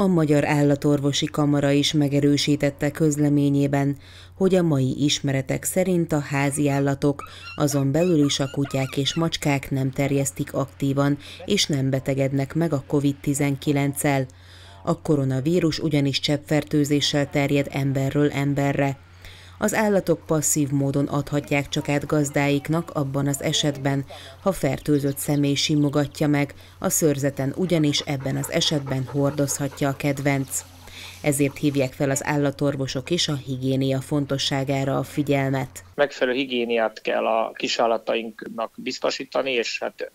A Magyar Állatorvosi Kamara is megerősítette közleményében, hogy a mai ismeretek szerint a házi állatok, azon belül is a kutyák és macskák nem terjesztik aktívan, és nem betegednek meg a COVID-19-el. A koronavírus ugyanis cseppfertőzéssel terjed emberről emberre. Az állatok passzív módon adhatják csak át gazdáiknak abban az esetben, ha fertőzött személy simogatja meg, a szőrzeten ugyanis ebben az esetben hordozhatja a kedvenc. Ezért hívják fel az állatorvosok is a higiénia fontosságára a figyelmet. Megfelelő higiéniát kell a kisállatainknak biztosítani, és hát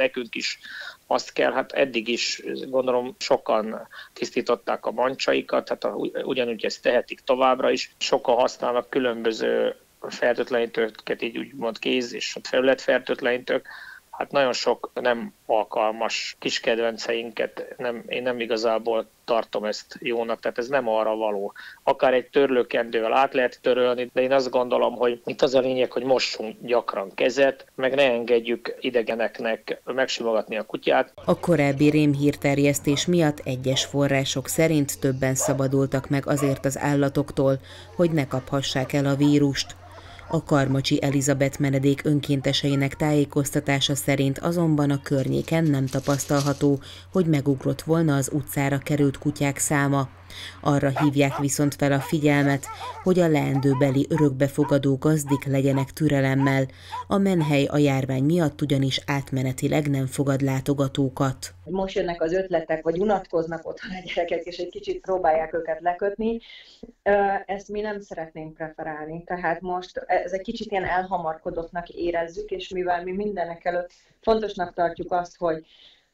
nekünk is azt kell, hát eddig is gondolom sokan tisztították a mancsaikat, hát a, ugyanúgy ezt tehetik továbbra is. Sokan használnak különböző fertőtlenítőket, így úgymond kéz és felületfertőtlenítők, hát nagyon sok nem alkalmas kis kedvenceinket, nem, én nem igazából tartom ezt jónak, tehát ez nem arra való. Akár egy törlőkendővel át lehet törölni, de én azt gondolom, hogy itt az a lényeg, hogy mossunk gyakran kezet, meg ne engedjük idegeneknek megsimogatni a kutyát. A korábbi rémhírterjesztés miatt egyes források szerint többen szabadultak meg azért az állatoktól, hogy ne kaphassák el a vírust. A Karmacsi Elizabeth menedék önkénteseinek tájékoztatása szerint azonban a környéken nem tapasztalható, hogy megugrott volna az utcára került kutyák száma. Arra hívják viszont fel a figyelmet, hogy a leendőbeli örökbefogadó gazdik legyenek türelemmel, a menhely a járvány miatt ugyanis átmenetileg nem fogad látogatókat. Most jönnek az ötletek, vagy unatkoznak otthon a gyerekek, és egy kicsit próbálják őket lekötni. Ezt mi nem szeretnénk preferálni, tehát most ez egy kicsit ilyen elhamarkodottnak érezzük, és mivel mi mindenek előtt fontosnak tartjuk azt, hogy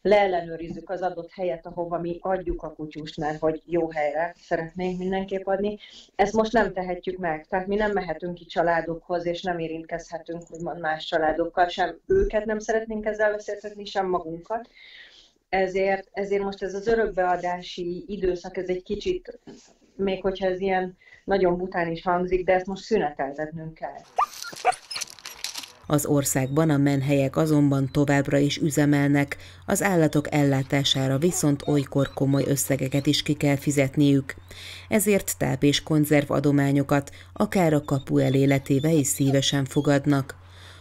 leellenőrizzük az adott helyet, ahova mi adjuk a kutyust, mert hogy jó helyre szeretnénk mindenképp adni. Ezt most nem tehetjük meg, tehát mi nem mehetünk ki családokhoz, és nem érintkezhetünk úgymond más családokkal, sem őket nem szeretnénk ezzel beszéltetni, sem magunkat. Ezért, ezért most ez az örökbeadási időszak, ez egy kicsit, még hogyha ez ilyen nagyon bután is hangzik, de ezt most szüneteltetnünk kell. Az országban a menhelyek azonban továbbra is üzemelnek, az állatok ellátására viszont olykor komoly összegeket is ki kell fizetniük. Ezért táp- és konzervadományokat akár a kapu eléletéve is szívesen fogadnak.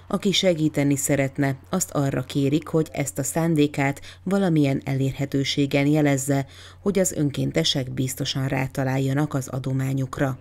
Aki segíteni szeretne, azt arra kérik, hogy ezt a szándékát valamilyen elérhetőségen jelezze, hogy az önkéntesek biztosan rátaláljanak az adományukra.